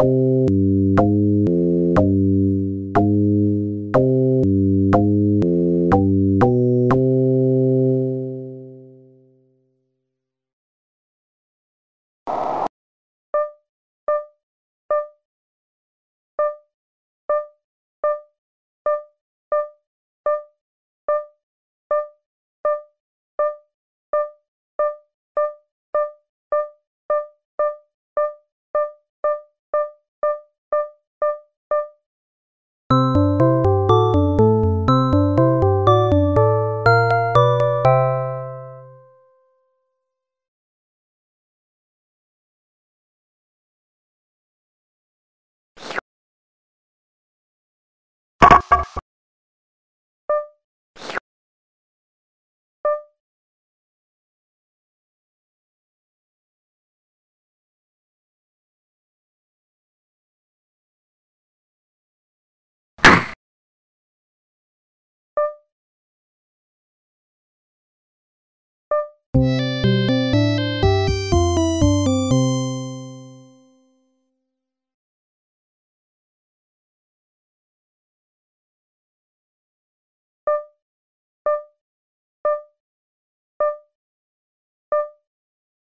you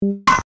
you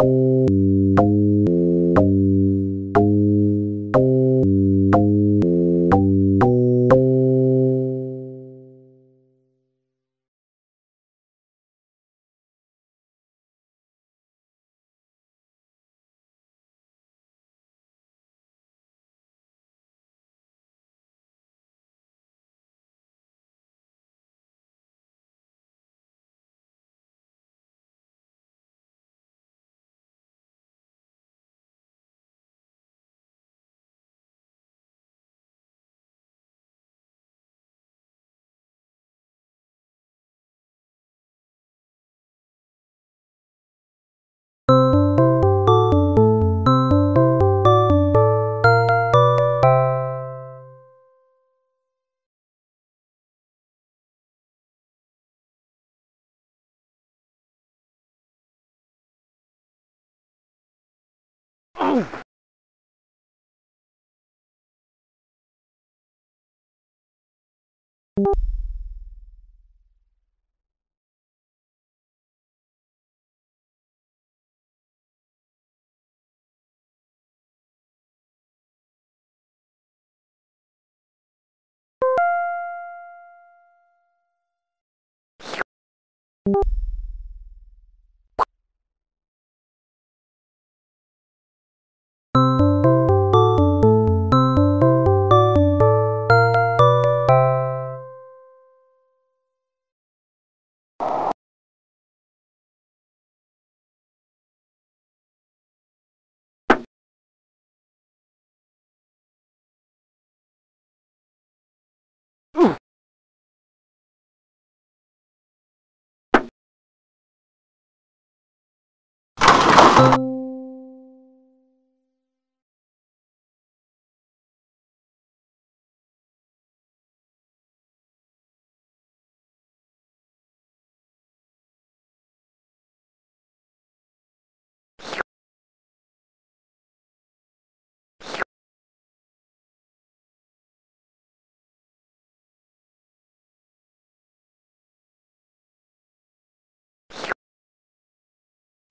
Thank you. go! you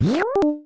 Oh!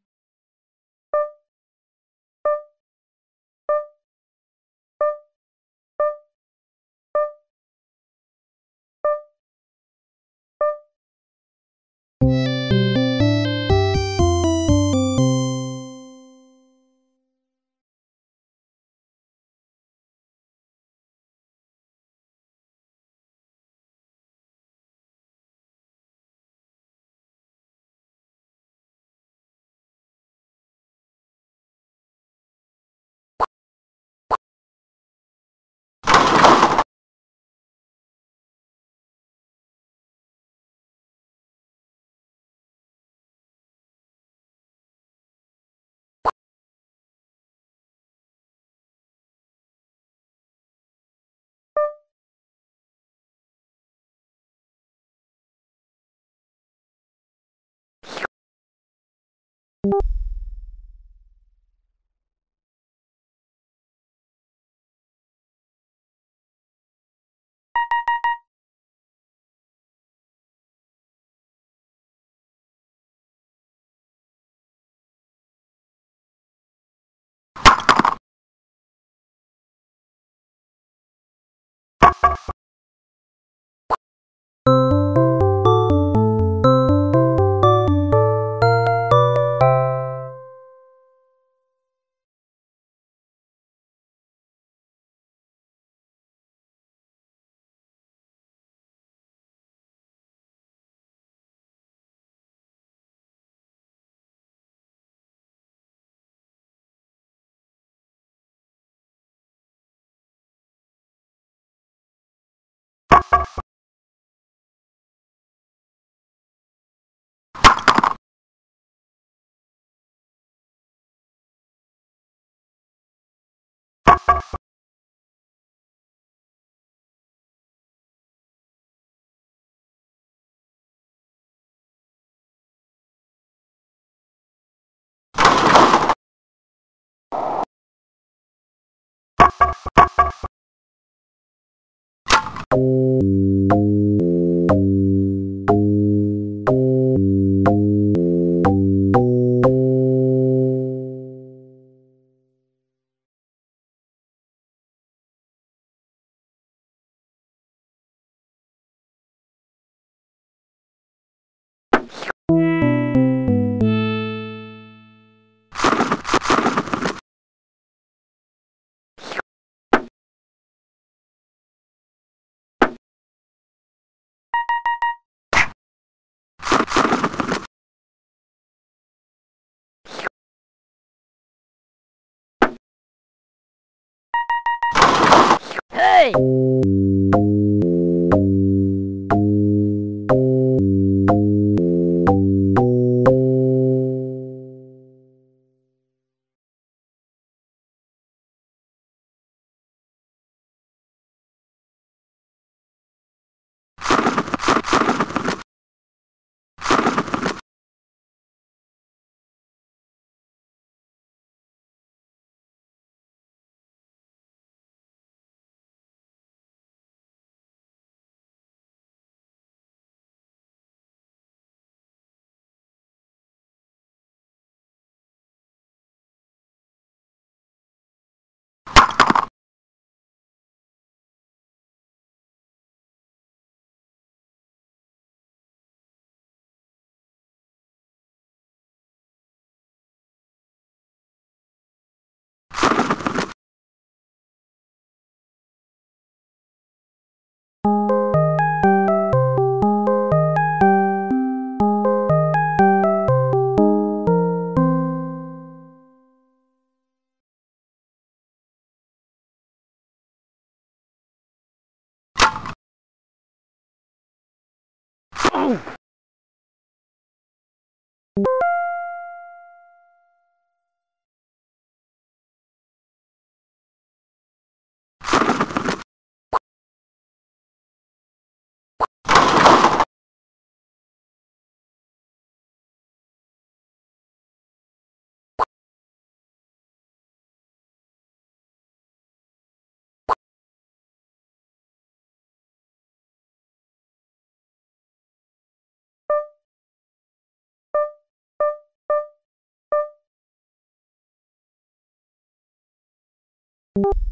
you you い。Oh! you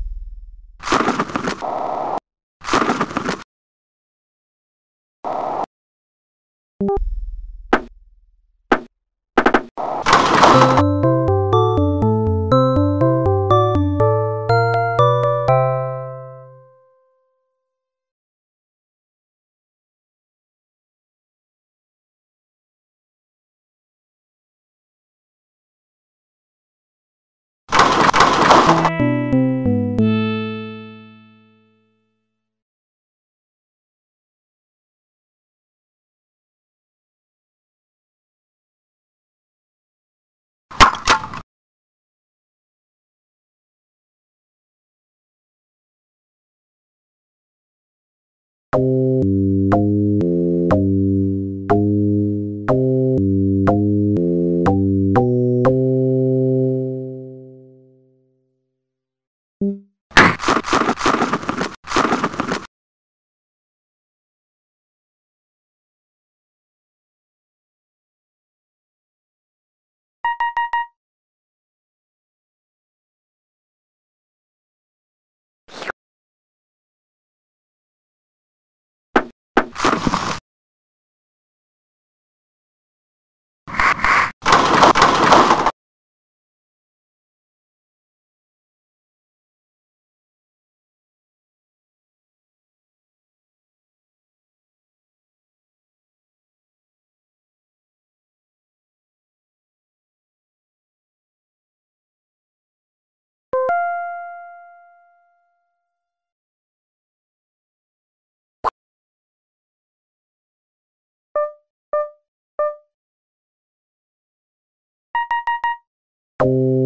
you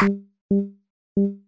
Hey! you